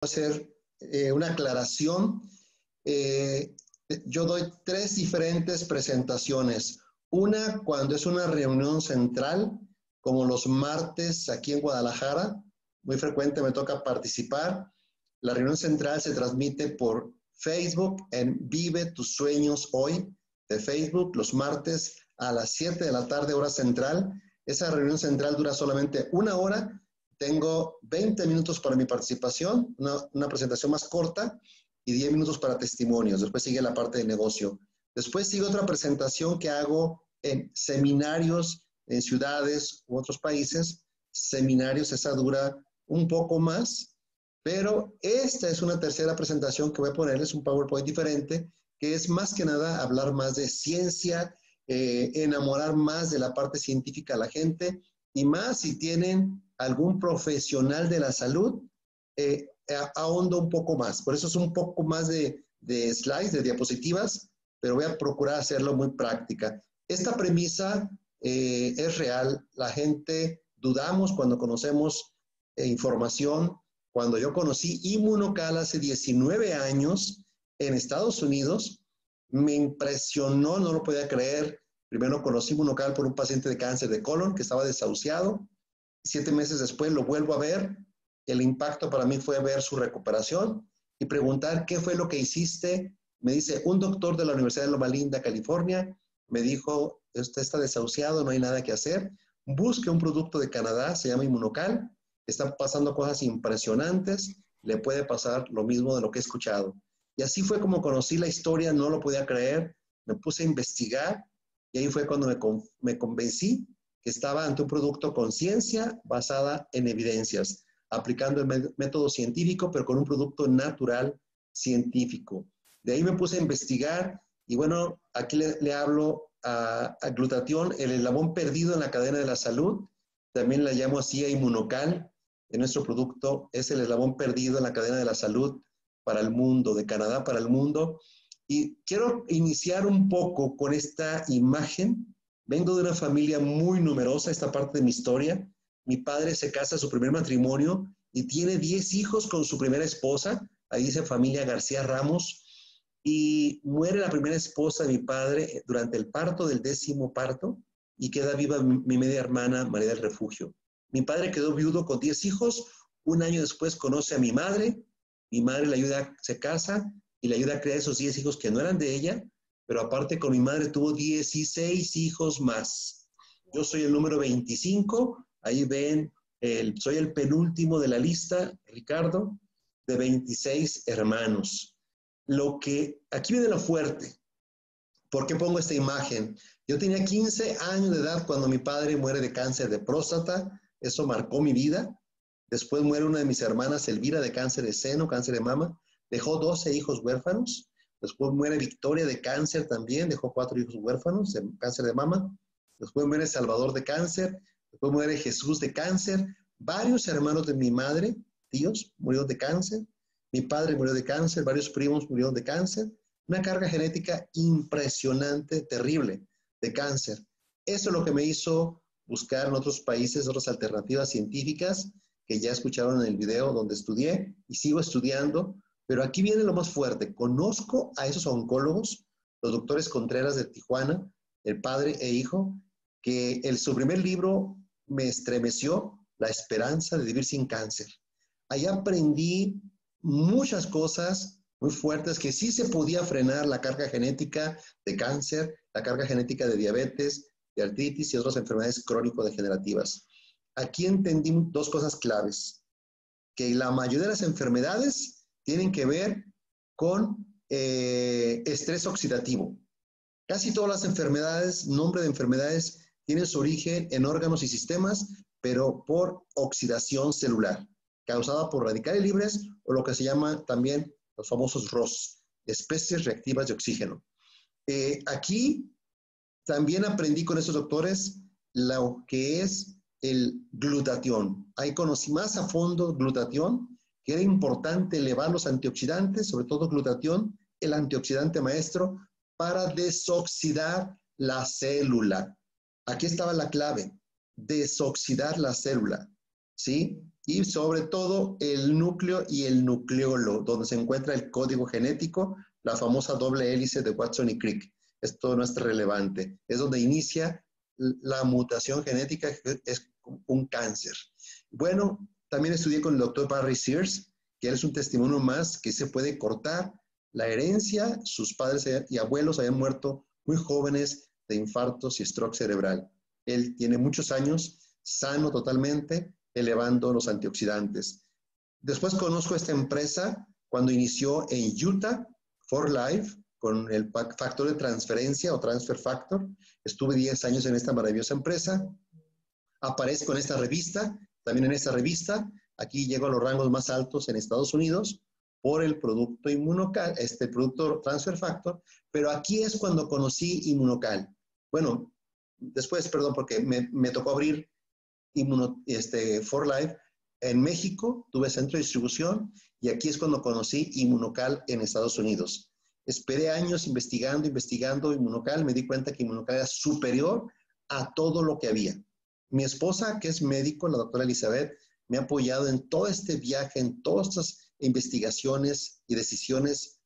hacer eh, una aclaración. Eh, yo doy tres diferentes presentaciones. Una cuando es una reunión central, como los martes aquí en Guadalajara. Muy frecuente me toca participar. La reunión central se transmite por Facebook en Vive tus sueños hoy de Facebook los martes a las 7 de la tarde hora central. Esa reunión central dura solamente una hora tengo 20 minutos para mi participación, una, presentación más corta y 10 minutos para testimonios. Después sigue la parte de negocio. Después sigue otra presentación que hago en seminarios en ciudades u otros países. Seminarios, esa dura un poco más, pero esta es una tercera presentación que voy a ponerles, un PowerPoint diferente, que es más que nada hablar más de ciencia, eh, enamorar más de la parte científica a la gente y más si tienen algún profesional de la salud, eh, ahondo un poco más. Por eso es un poco más de, slides, de diapositivas, pero voy a procurar hacerlo muy práctica. Esta premisa eh, es real. La gente dudamos cuando conocemos eh, información. Cuando yo conocí Inmunocal hace 19 años en Estados Unidos, me impresionó, no lo podía creer. Primero conocí Inmunocal por un paciente de cáncer de colon que estaba desahuciado Siete meses después lo vuelvo a ver. El impacto para mí fue ver su recuperación y preguntar qué fue lo que hiciste. Me dice, un doctor de la Universidad de Loma Linda, California, me dijo, usted está desahuciado, no hay nada que hacer. Busque un producto de Canadá, se llama Inmunocal. Están pasando cosas impresionantes. Le puede pasar lo mismo de lo que he escuchado. Y así fue como conocí la historia, no lo podía creer. Me puse a investigar y ahí fue cuando me, me convencí que estaba ante un producto con ciencia basada en evidencias, aplicando el método científico, pero con un producto natural científico. De ahí me puse a investigar y bueno, aquí le, hablo a, glutatión, el eslabón perdido en la cadena de la salud, también la llamo así a inmunocal, en nuestro producto es el eslabón perdido en la cadena de la salud para el mundo, de Canadá para el mundo. Y quiero iniciar un poco con esta imagen Vengo de una familia muy numerosa, esta parte de mi historia. Mi padre se casa su primer matrimonio y tiene 10 hijos con su primera esposa. Ahí dice familia García Ramos. Y muere la primera esposa de mi padre durante el parto del décimo parto y queda viva mi media hermana María del Refugio. Mi padre quedó viudo con 10 hijos. Un año después conoce a mi madre. Mi madre le ayuda, se casa y le ayuda a crear esos 10 hijos que no eran de ella pero aparte con mi madre tuvo 16 hijos más. Yo soy el número 25, ahí ven, soy el penúltimo de la lista, Ricardo, de 26 hermanos. Lo que, aquí viene lo fuerte. ¿Por qué pongo esta imagen? Yo tenía 15 años de edad cuando mi padre muere de cáncer de próstata, eso marcó mi vida. Después muere una de mis hermanas, Elvira, de cáncer de seno, cáncer de mama. Dejó 12 hijos huérfanos. Después muere Victoria de cáncer también, dejó cuatro hijos huérfanos de cáncer de mama. Después muere Salvador de cáncer. Después muere Jesús de cáncer. Varios hermanos de mi madre, tíos, murieron de cáncer. Mi padre murió de cáncer. Varios primos murieron de cáncer. Una carga genética impresionante, terrible, de cáncer. Eso es lo que me hizo buscar en otros países otras alternativas científicas que ya escucharon en el video donde estudié y sigo estudiando pero aquí viene lo más fuerte. Conozco a esos oncólogos, los doctores Contreras de Tijuana, el padre e hijo, que el, su primer libro me estremeció, La esperanza de vivir sin cáncer. Ahí aprendí muchas cosas muy fuertes, que sí se podía frenar la carga genética de cáncer, la carga genética de diabetes, de artritis y otras enfermedades crónico-degenerativas. Aquí entendí dos cosas claves, que la mayoría de las enfermedades tienen que ver con eh, estrés oxidativo. Casi todas las enfermedades, nombre de enfermedades, tienen su origen en órganos y sistemas, pero por oxidación celular, causada por radicales libres o lo que se llama también los famosos ROS, especies reactivas de oxígeno. Eh, aquí también aprendí con estos doctores lo que es el glutatión. Ahí conocí más a fondo glutatión que era importante elevar los antioxidantes, sobre todo glutatión, el antioxidante maestro, para desoxidar la célula. Aquí estaba la clave, desoxidar la célula, ¿sí? y sobre todo el núcleo y el nucleolo, donde se encuentra el código genético, la famosa doble hélice de Watson y Crick. Esto no es relevante. Es donde inicia la mutación genética, es un cáncer. Bueno, también estudié con el doctor Barry Sears, que es un testimonio más que se puede cortar la herencia. Sus padres y abuelos habían muerto muy jóvenes de infartos y stroke cerebral. Él tiene muchos años, sano totalmente, elevando los antioxidantes. Después conozco esta empresa cuando inició en Utah, For Life, con el factor de transferencia o transfer factor. Estuve 10 años en esta maravillosa empresa. Aparezco en esta revista, también en esta revista. Aquí llego a los rangos más altos en Estados Unidos por el producto inmunocal, este producto transfer factor, pero aquí es cuando conocí inmunocal. Bueno, después, perdón, porque me, tocó abrir Inmuno, este, For Life en México, tuve centro de distribución y aquí es cuando conocí Inmunocal en Estados Unidos. Esperé años investigando, investigando Inmunocal, me di cuenta que Inmunocal era superior a todo lo que había. Mi esposa, que es médico, la doctora Elizabeth, me ha apoyado en todo este viaje, en todas estas investigaciones y decisiones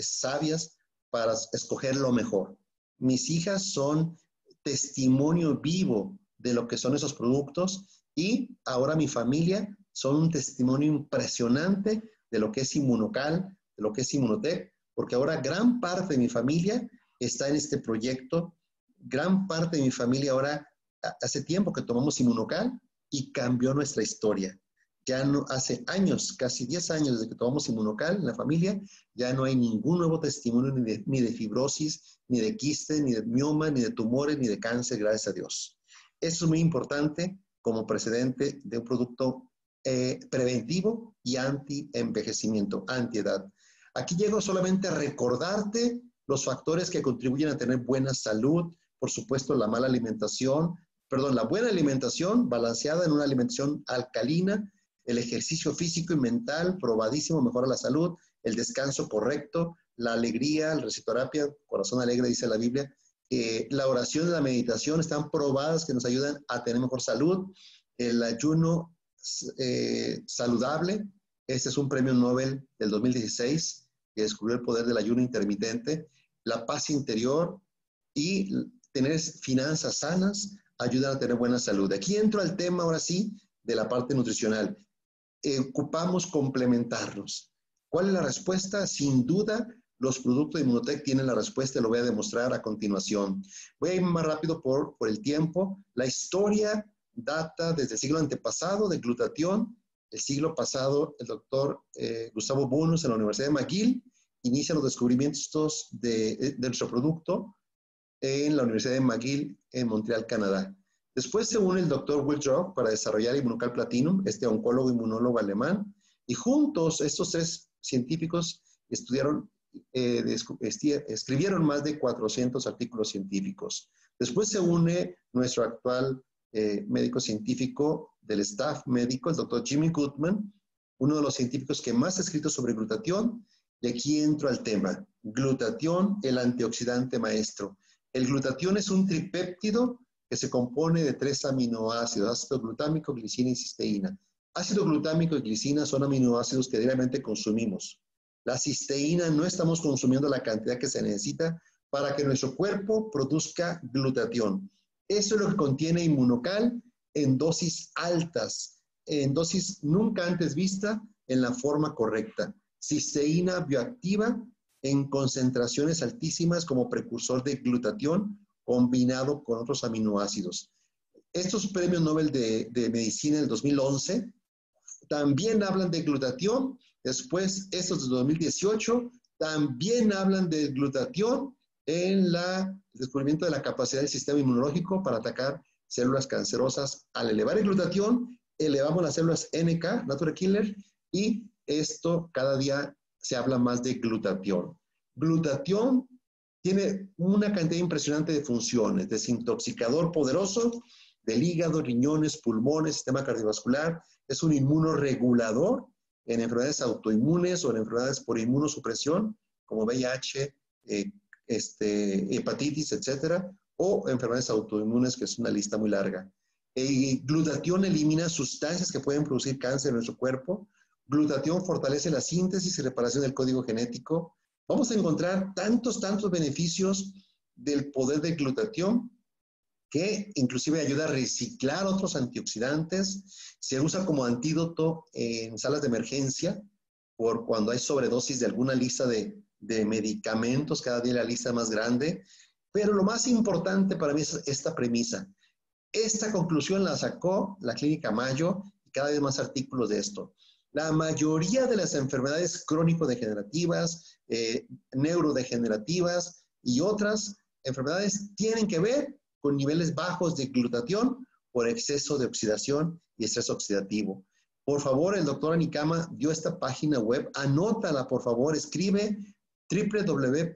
sabias para escoger lo mejor. Mis hijas son testimonio vivo de lo que son esos productos y ahora mi familia son un testimonio impresionante de lo que es Inmunocal, de lo que es Inmunotech, porque ahora gran parte de mi familia está en este proyecto, gran parte de mi familia ahora hace tiempo que tomamos Inmunocal y cambió nuestra historia. Ya no, hace años, casi 10 años desde que tomamos Inmunocal en la familia, ya no hay ningún nuevo testimonio ni de, fibrosis, ni de quiste, ni de mioma, ni de tumores, ni de cáncer, gracias a Dios. Eso es muy importante como precedente de un producto eh, preventivo y anti-envejecimiento, anti-edad. Aquí llego solamente a recordarte los factores que contribuyen a tener buena salud, por supuesto la mala alimentación, perdón, la buena alimentación balanceada en una alimentación alcalina, el ejercicio físico y mental probadísimo mejora la salud, el descanso correcto, la alegría, la recitoterapia, corazón alegre dice la Biblia, eh, la oración y la meditación están probadas que nos ayudan a tener mejor salud. El ayuno eh, saludable, este es un premio Nobel del 2016 que descubrió el poder del ayuno intermitente. La paz interior y tener finanzas sanas ayudan a tener buena salud. Aquí entro al tema ahora sí de la parte nutricional. Eh, ocupamos complementarnos. ¿Cuál es la respuesta? Sin duda, los productos de Inmunotech tienen la respuesta lo voy a demostrar a continuación. Voy a ir más rápido por, por el tiempo. La historia data desde el siglo antepasado de glutatión. El siglo pasado, el doctor eh, Gustavo Bonus en la Universidad de McGill inicia los descubrimientos de, de nuestro producto en la Universidad de McGill en Montreal, Canadá. Después se une el doctor Will para desarrollar Inmunocal Platinum, este oncólogo inmunólogo alemán, y juntos estos tres científicos estudiaron eh, escribieron más de 400 artículos científicos. Después se une nuestro actual eh, médico científico del staff médico, el doctor Jimmy Goodman, uno de los científicos que más ha escrito sobre glutatión. Y aquí entro al tema. Glutatión, el antioxidante maestro. El glutatión es un tripéptido que se compone de tres aminoácidos, ácido glutámico, glicina y cisteína. Ácido glutámico y glicina son aminoácidos que diariamente consumimos. La cisteína no estamos consumiendo la cantidad que se necesita para que nuestro cuerpo produzca glutatión. Eso es lo que contiene inmunocal en dosis altas, en dosis nunca antes vista, en la forma correcta. Cisteína bioactiva en concentraciones altísimas como precursor de glutatión combinado con otros aminoácidos. Estos premios Nobel de, de Medicina del 2011 también hablan de glutatión Después, estos de 2018 también hablan de glutatión en la, el descubrimiento de la capacidad del sistema inmunológico para atacar células cancerosas. Al elevar el glutatión, elevamos las células NK, Natural Killer, y esto cada día se habla más de glutatión. Glutatión tiene una cantidad impresionante de funciones, desintoxicador poderoso del hígado, riñones, pulmones, sistema cardiovascular, es un inmunoregulador en enfermedades autoinmunes o en enfermedades por inmunosupresión, como VIH, eh, este, hepatitis, etcétera, o enfermedades autoinmunes, que es una lista muy larga. Glutatión elimina sustancias que pueden producir cáncer en nuestro cuerpo. Glutatión fortalece la síntesis y reparación del código genético. Vamos a encontrar tantos, tantos beneficios del poder del glutatión que inclusive ayuda a reciclar otros antioxidantes. Se usa como antídoto en salas de emergencia por cuando hay sobredosis de alguna lista de, de medicamentos, cada día la lista más grande. Pero lo más importante para mí es esta premisa. Esta conclusión la sacó la Clínica Mayo y cada vez más artículos de esto. La mayoría de las enfermedades crónico-degenerativas, eh, neurodegenerativas y otras enfermedades tienen que ver con niveles bajos de glutatión por exceso de oxidación y estrés oxidativo. Por favor, el doctor Anicama dio esta página web, anótala por favor, escribe www.pubmed.gov.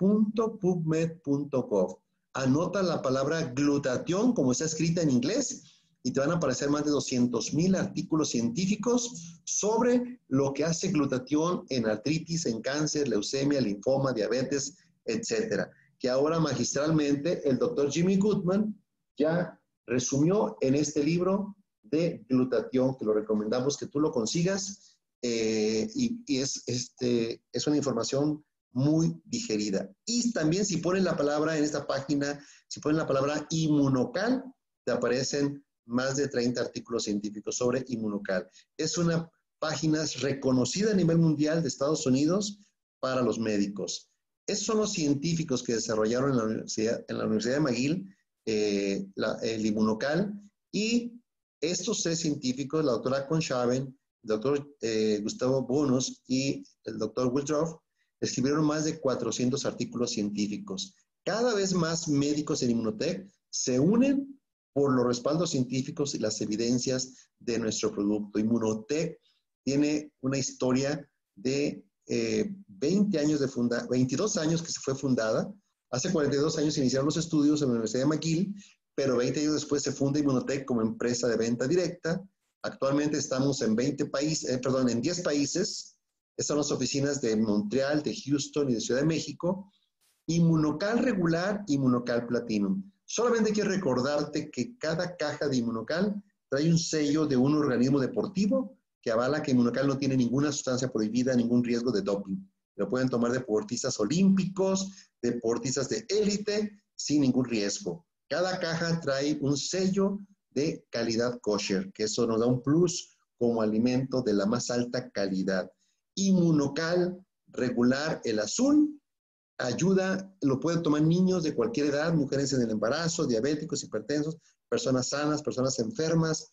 Anota la palabra glutatión como está escrita en inglés y te van a aparecer más de 200 mil artículos científicos sobre lo que hace glutatión en artritis, en cáncer, leucemia, linfoma, diabetes, etcétera que ahora magistralmente el doctor Jimmy Goodman ya resumió en este libro de glutatión, que lo recomendamos que tú lo consigas eh, y, es, este, es una información muy digerida. Y también si ponen la palabra en esta página, si ponen la palabra inmunocal, te aparecen más de 30 artículos científicos sobre inmunocal. Es una página reconocida a nivel mundial de Estados Unidos para los médicos. Esos son los científicos que desarrollaron en la Universidad, en la Universidad de McGill eh, el inmunocal y estos tres científicos, la doctora Conshaven, el doctor eh, Gustavo Bonos y el doctor Wildroff, escribieron más de 400 artículos científicos. Cada vez más médicos en Inmunotech se unen por los respaldos científicos y las evidencias de nuestro producto. Inmunotech tiene una historia de 20 eh, años de funda 22 años que se fue fundada. Hace 42 años iniciaron los estudios en la Universidad de McGill, pero 20 años después se funda Immunotech como empresa de venta directa. Actualmente estamos en 20 países, eh, perdón, en 10 países. Estas son las oficinas de Montreal, de Houston y de Ciudad de México. Inmunocal regular, Inmunocal Platinum. Solamente quiero recordarte que cada caja de Inmunocal trae un sello de un organismo deportivo que avala que Inmunocal no tiene ninguna sustancia prohibida, ningún riesgo de doping. Lo pueden tomar deportistas olímpicos, deportistas de élite, sin ningún riesgo. Cada caja trae un sello de calidad kosher, que eso nos da un plus como alimento de la más alta calidad. Inmunocal regular, el azul, ayuda, lo pueden tomar niños de cualquier edad, mujeres en el embarazo, diabéticos, hipertensos, personas sanas, personas enfermas,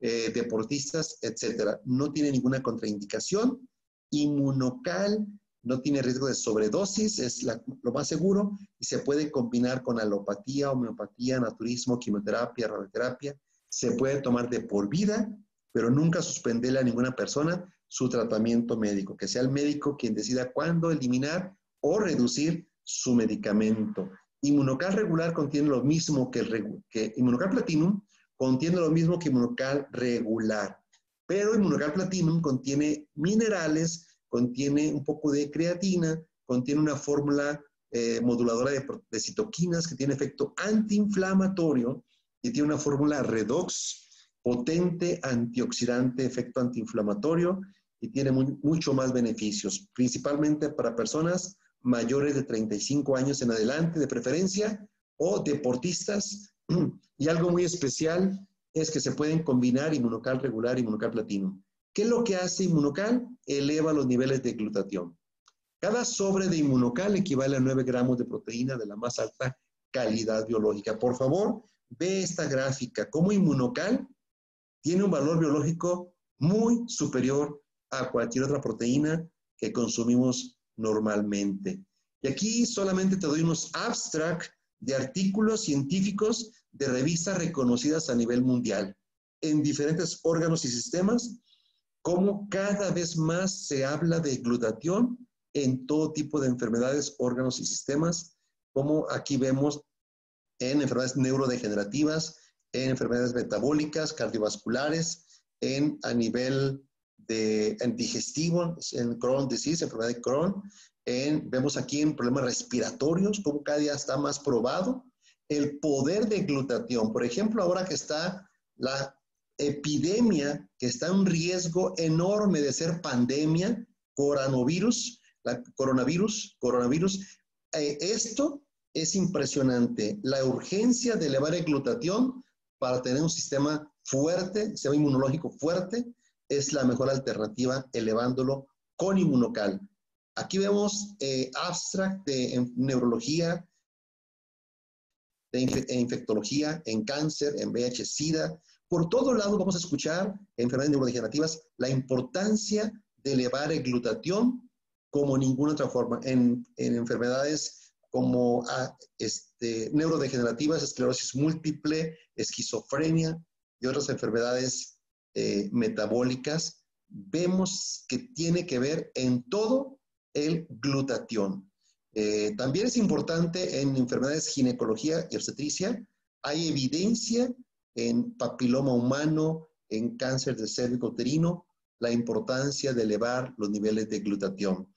eh, deportistas, etcétera. No tiene ninguna contraindicación. Inmunocal no tiene riesgo de sobredosis, es lo más seguro y se puede combinar con alopatía, homeopatía, naturismo, quimioterapia, radioterapia. Se puede tomar de por vida, pero nunca suspenderle a ninguna persona su tratamiento médico, que sea el médico quien decida cuándo eliminar o reducir su medicamento. Inmunocal regular contiene lo mismo que, Inmunocal Platinum, contiene lo mismo que inmunocal regular, pero inmunocal platinum contiene minerales, contiene un poco de creatina, contiene una fórmula eh, moduladora de, citoquinas que tiene efecto antiinflamatorio y tiene una fórmula redox potente antioxidante, efecto antiinflamatorio y tiene mucho más beneficios, principalmente para personas mayores de 35 años en adelante de preferencia o deportistas Y algo muy especial es que se pueden combinar inmunocal regular y inmunocal platino. ¿Qué es lo que hace inmunocal? Eleva los niveles de glutatión. Cada sobre de inmunocal equivale a 9 gramos de proteína de la más alta calidad biológica. Por favor, ve esta gráfica. Como inmunocal tiene un valor biológico muy superior a cualquier otra proteína que consumimos normalmente. Y aquí solamente te doy unos abstract de artículos científicos de revistas reconocidas a nivel mundial en diferentes órganos y sistemas, como cada vez más se habla de glutatión en todo tipo de enfermedades, órganos y sistemas, como aquí vemos en enfermedades neurodegenerativas, en enfermedades metabólicas, cardiovasculares, en a nivel de digestivo, en Crohn disease, enfermedad de Crohn, en, vemos aquí en problemas respiratorios, como cada día está más probado el poder de glutatión. Por ejemplo, ahora que está la epidemia que está en riesgo enorme de ser pandemia, coronavirus, la coronavirus, coronavirus. Eh, esto es impresionante. La urgencia de elevar el glutatión para tener un sistema fuerte, sistema inmunológico fuerte, es la mejor alternativa elevándolo con inmunocal. Aquí vemos eh, abstract de neurología, de infectología, en cáncer, en VIH, SIDA. Por todo lado vamos a escuchar enfermedades neurodegenerativas la importancia de elevar el glutatión como ninguna otra forma. En, enfermedades como ah, este, neurodegenerativas, esclerosis múltiple, esquizofrenia y otras enfermedades eh, metabólicas, vemos que tiene que ver en todo el glutatión. Eh, también es importante en enfermedades ginecología y obstetricia. Hay evidencia en papiloma humano, en cáncer de cérvix uterino, la importancia de elevar los niveles de glutatión.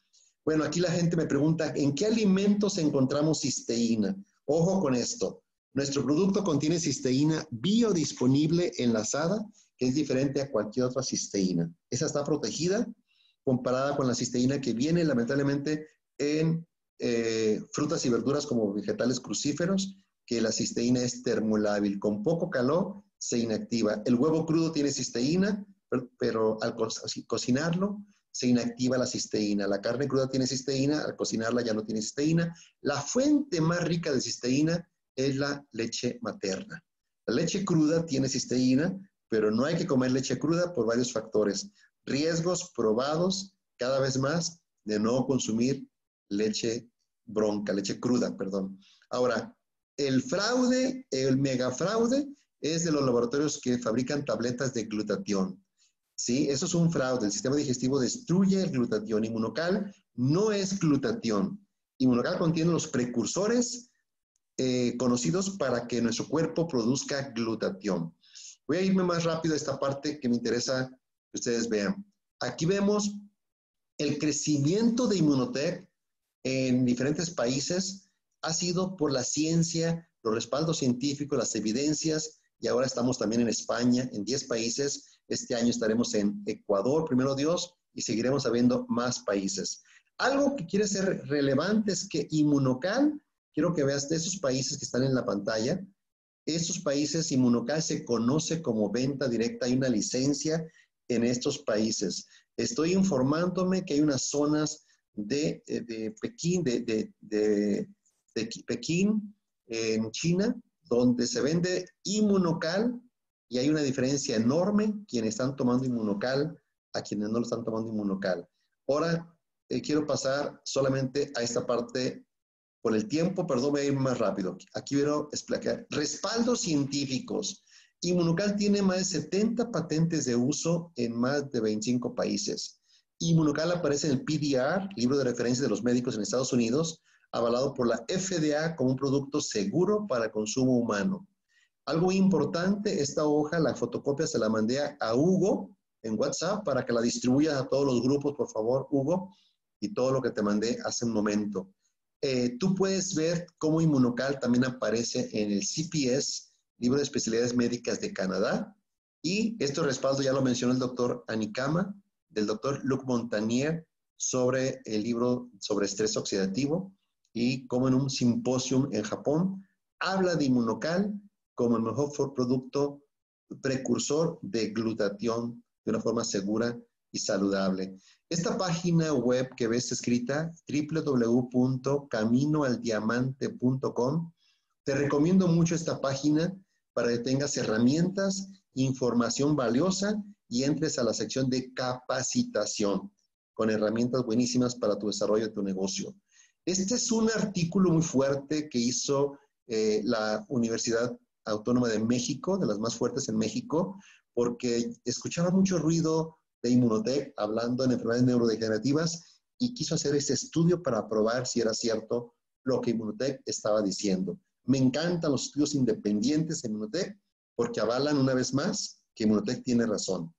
Bueno, aquí la gente me pregunta, ¿en qué alimentos encontramos cisteína? Ojo con esto. Nuestro producto contiene cisteína biodisponible enlazada, que es diferente a cualquier otra cisteína. Esa está protegida comparada con la cisteína que viene lamentablemente en eh, frutas y verduras como vegetales crucíferos, que la cisteína es termolábil. Con poco calor se inactiva. El huevo crudo tiene cisteína, pero, al cocinarlo se inactiva la cisteína. La carne cruda tiene cisteína, al cocinarla ya no tiene cisteína. La fuente más rica de cisteína es la leche materna. La leche cruda tiene cisteína, pero no hay que comer leche cruda por varios factores. Riesgos probados cada vez más de no consumir leche bronca, leche cruda, perdón. Ahora, el fraude, el megafraude, es de los laboratorios que fabrican tabletas de glutatión. ¿Sí? Eso es un fraude. El sistema digestivo destruye el glutatión. Inmunocal no es glutatión. Inmunocal contiene los precursores eh, conocidos para que nuestro cuerpo produzca glutatión. Voy a irme más rápido a esta parte que me interesa que ustedes vean. Aquí vemos el crecimiento de Inmunotech en diferentes países ha sido por la ciencia, los respaldos científicos, las evidencias, y ahora estamos también en España, en 10 países. Este año estaremos en Ecuador, primero Dios, y seguiremos habiendo más países. Algo que quiere ser relevante es que Inmunocal, quiero que veas de esos países que están en la pantalla, esos países Inmunocal se conoce como venta directa, hay una licencia en estos países. Estoy informándome que hay unas zonas de, eh, Pekín, de, de, Pekín, en China, donde se vende inmunocal y hay una diferencia enorme quienes están tomando inmunocal a quienes no lo están tomando inmunocal. Ahora eh, quiero pasar solamente a esta parte por el tiempo, perdón, voy a ir más rápido. Aquí quiero explicar. Respaldos científicos. Inmunocal tiene más de 70 patentes de uso en más de 25 países. Inmunocal aparece en el PDR, libro de referencia de los médicos en Estados Unidos, avalado por la FDA como un producto seguro para consumo humano. Algo importante, esta hoja, la fotocopia se la mandé a Hugo en WhatsApp para que la distribuya a todos los grupos, por favor, Hugo, y todo lo que te mandé hace un momento. Eh, tú puedes ver cómo Inmunocal también aparece en el CPS, Libro de Especialidades Médicas de Canadá, y este respaldo ya lo mencionó el doctor Anikama, del doctor Luc Montagnier, sobre el libro sobre estrés oxidativo y cómo en un simposium en Japón habla de Inmunocal como el mejor producto precursor de glutatión de una forma segura y saludable. Esta página web que ves escrita, www.caminoaldiamante.com, te recomiendo mucho esta página para que tengas herramientas, información valiosa y entres a la sección de capacitación con herramientas buenísimas para tu desarrollo de tu negocio. Este es un artículo muy fuerte que hizo eh, la Universidad Autónoma de México, de las más fuertes en México, porque escuchaba mucho ruido de Inmunotech hablando en enfermedades neurodegenerativas y quiso hacer ese estudio para probar si era cierto lo que Inmunotech estaba diciendo. Me encantan los estudios independientes en Inmunotech porque avalan una vez más que Inmunotech tiene razón.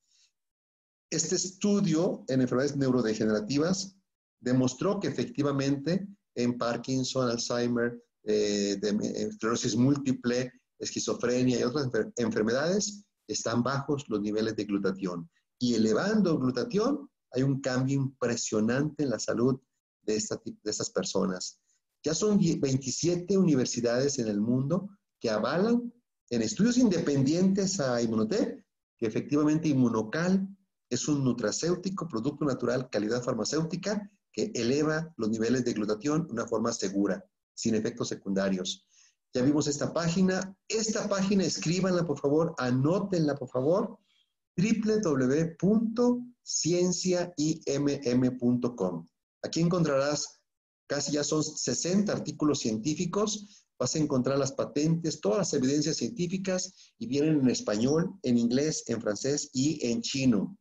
Este estudio en enfermedades neurodegenerativas demostró que efectivamente en Parkinson, Alzheimer, eh, de, esclerosis múltiple, esquizofrenia y otras enfermedades, están bajos los niveles de glutatión. Y elevando el glutatión, hay un cambio impresionante en la salud de estas personas. Ya son 27 universidades en el mundo que avalan en estudios independientes a Inmunotech que efectivamente Inmunocal es un nutracéutico, producto natural, calidad farmacéutica, que eleva los niveles de glutatión de una forma segura, sin efectos secundarios. Ya vimos esta página. Esta página, escríbanla por favor, anótenla por favor, www.cienciaimm.com. Aquí encontrarás casi ya son 60 artículos científicos, vas a encontrar las patentes, todas las evidencias científicas y vienen en español, en inglés, en francés y en chino.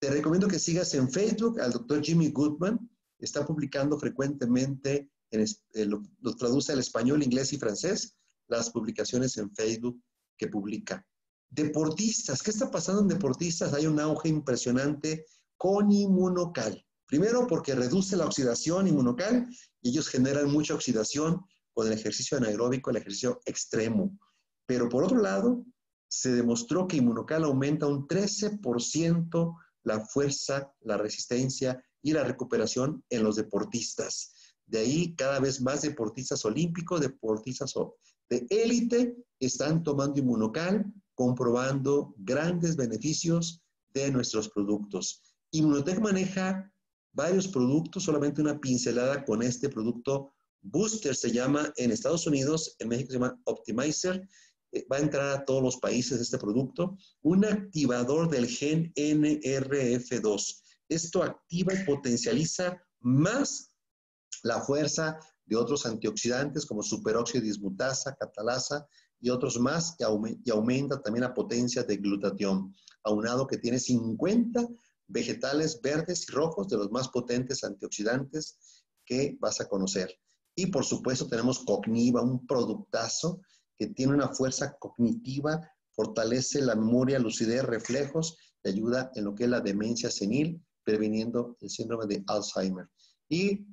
Te recomiendo que sigas en Facebook al doctor Jimmy Goodman, está publicando frecuentemente, en, eh, lo, traduce al español, inglés y francés, las publicaciones en Facebook que publica. Deportistas, ¿qué está pasando en deportistas? Hay un auge impresionante con inmunocal. Primero porque reduce la oxidación inmunocal y ellos generan mucha oxidación con el ejercicio anaeróbico, el ejercicio extremo. Pero por otro lado, se demostró que inmunocal aumenta un 13% la fuerza, la resistencia y la recuperación en los deportistas. De ahí cada vez más deportistas olímpicos, deportistas de élite están tomando inmunocal, comprobando grandes beneficios de nuestros productos. Inmunotech maneja varios productos, solamente una pincelada con este producto Booster se llama en Estados Unidos, en México se llama Optimizer, eh, va a entrar a todos los países este producto, un activador del gen NRF2. Esto activa y potencializa más la fuerza de otros antioxidantes como superóxido dismutasa, catalasa y otros más y, aumenta también la potencia de glutatión, aunado que tiene 50 vegetales verdes y rojos de los más potentes antioxidantes que vas a conocer. Y por supuesto tenemos Cogniva, un productazo que tiene una fuerza cognitiva, fortalece la memoria, lucidez, reflejos, y ayuda en lo que es la demencia senil, previniendo el síndrome de Alzheimer. Y